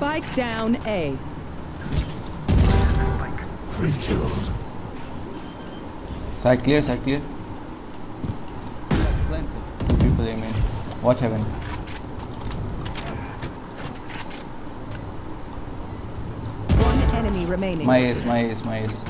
Spike down A. Three killed. Side clear, side clear. Two people aim in. Watch heaven. One enemy remaining. My ace, my ace, my ace.